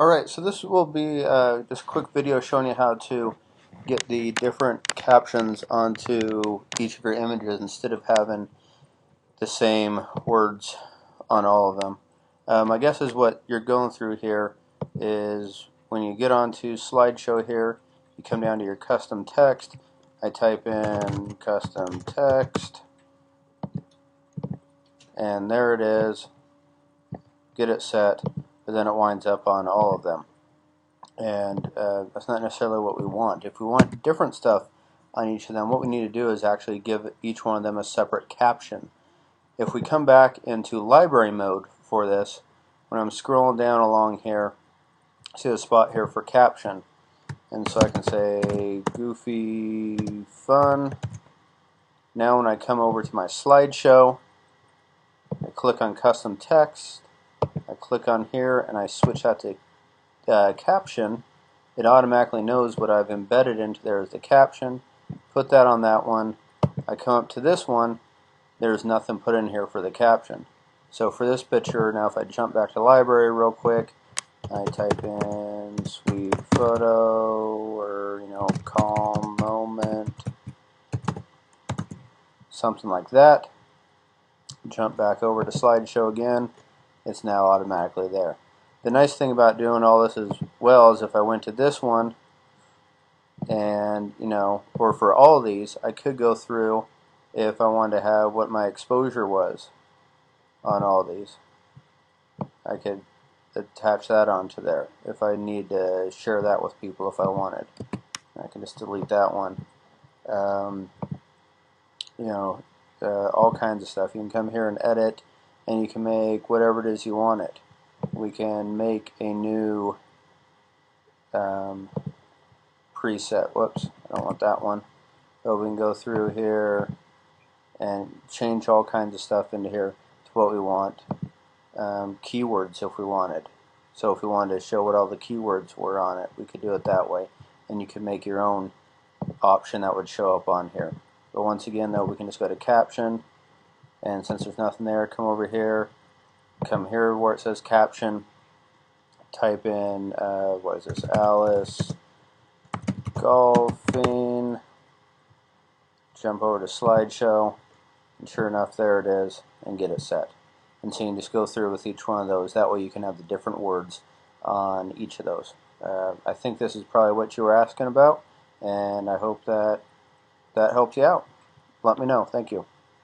Alright, so this will be uh, just a quick video showing you how to get the different captions onto each of your images instead of having the same words on all of them. Um, my guess is what you're going through here is when you get onto slideshow here, you come down to your custom text. I type in custom text, and there it is. Get it set but then it winds up on all of them. And uh, that's not necessarily what we want. If we want different stuff on each of them, what we need to do is actually give each one of them a separate caption. If we come back into library mode for this, when I'm scrolling down along here, see the spot here for caption. And so I can say goofy fun. Now when I come over to my slideshow, I click on custom text, I click on here and I switch out to uh, caption, it automatically knows what I've embedded into there as the caption. Put that on that one. I come up to this one, there's nothing put in here for the caption. So for this picture, now if I jump back to library real quick, I type in sweet photo or, you know, calm moment, something like that. Jump back over to slideshow again it's now automatically there. The nice thing about doing all this as well is if I went to this one and, you know, or for all these, I could go through if I wanted to have what my exposure was on all these. I could attach that onto there if I need to share that with people if I wanted. I can just delete that one. Um, you know, uh, all kinds of stuff. You can come here and edit and you can make whatever it is you want it. We can make a new um, preset. Whoops, I don't want that one. So we can go through here and change all kinds of stuff into here to what we want. Um, keywords if we wanted. So if we wanted to show what all the keywords were on it, we could do it that way. And you can make your own option that would show up on here. But once again, though, we can just go to caption, and since there's nothing there come over here. Come here where it says caption. Type in uh, what is this? Alice golfing. Jump over to slideshow. And sure enough there it is. And get it set. And so you can just go through with each one of those. That way you can have the different words on each of those. Uh, I think this is probably what you were asking about. And I hope that that helps you out. Let me know. Thank you